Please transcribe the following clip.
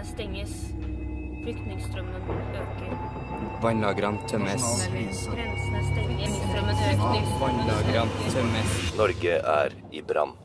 Grensene stenges. Flyktningstrømmen øker. Vannlagrene tømmes. Grensene stenges. Flyktningstrømmen øker. Vannlagrene tømmes. Norge er i brann.